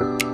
you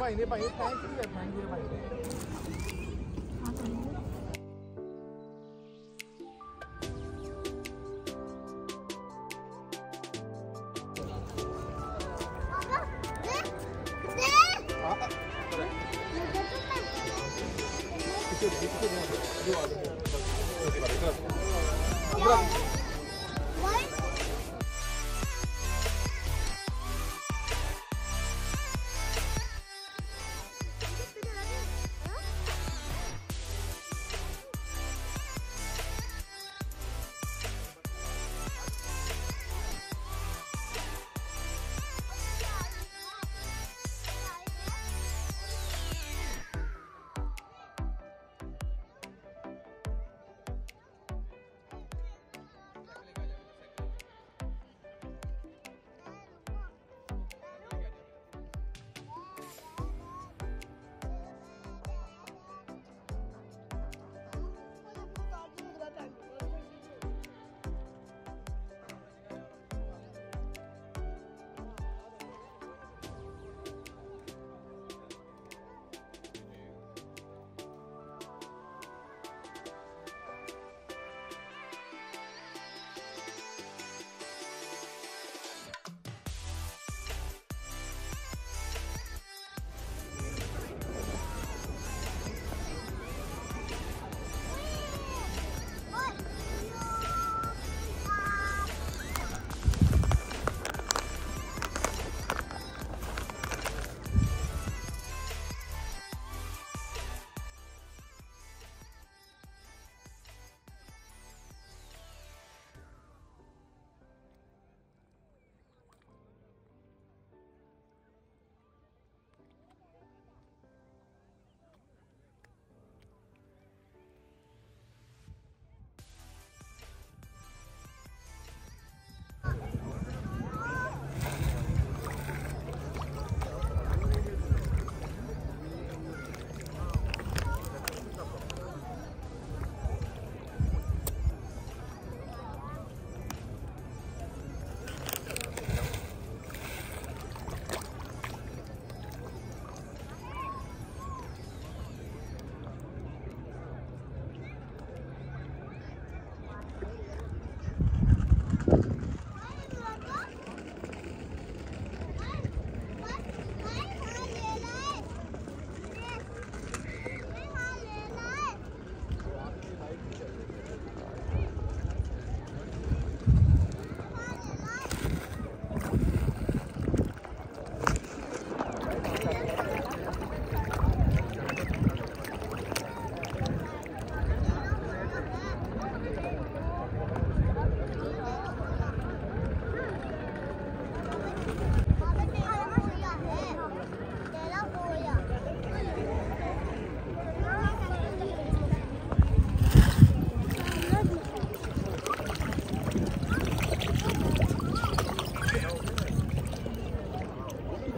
bảy đi bảy cái chữ việt mà như bảy Dur, dur, dur. Dur, dur. Dur, dur.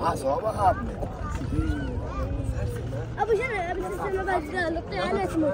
عصابة أبو شنو أبو شنو بعد قال على اسمه.